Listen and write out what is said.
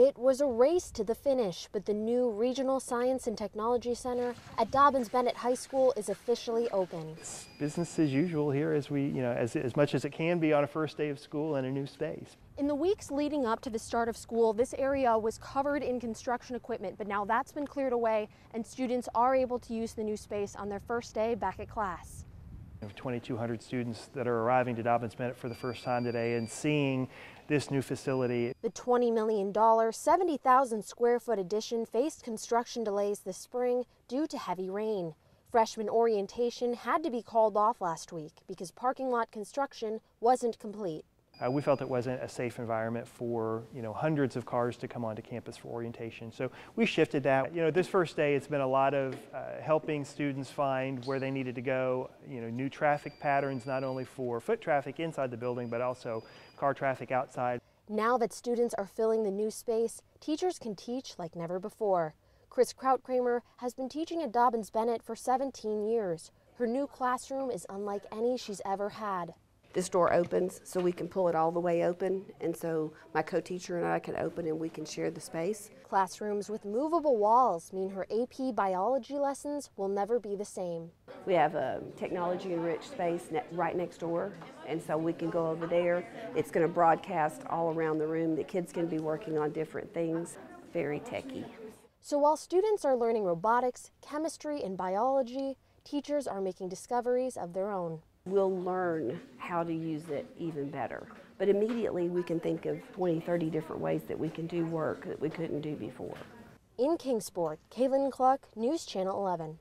It was a race to the finish, but the new Regional Science and Technology Center at Dobyns-Bennett High School is officially open. It's business as usual here as we, you know, as, as much as it can be on a first day of school in a new space. In the weeks leading up to the start of school, this area was covered in construction equipment, but now that's been cleared away and students are able to use the new space on their first day back at class. Have 2,200 students that are arriving to Dobyns-Bennett for the first time today and seeing this new facility. The $20 million, 70,000 square foot addition faced construction delays this spring due to heavy rain. Freshman orientation had to be called off last week because parking lot construction wasn't complete. Uh, we felt it wasn't a safe environment for you know hundreds of cars to come onto campus for orientation. So we shifted that. You know, this first day it's been a lot of uh, helping students find where they needed to go. You know, new traffic patterns not only for foot traffic inside the building but also car traffic outside. Now that students are filling the new space, teachers can teach like never before. Chris Krautkramer has been teaching at Dobyns-Bennett for 17 years. Her new classroom is unlike any she's ever had. This door opens so we can pull it all the way open and so my co-teacher and I can open and we can share the space. Classrooms with movable walls mean her AP biology lessons will never be the same. We have a technology enriched space right next door and so we can go over there. It's going to broadcast all around the room. The kids can be working on different things. Very techy. So while students are learning robotics, chemistry, and biology, teachers are making discoveries of their own we'll learn how to use it even better. But immediately we can think of 20, 30 different ways that we can do work that we couldn't do before. In Kingsport, Caitlin Cluck, News Channel 11.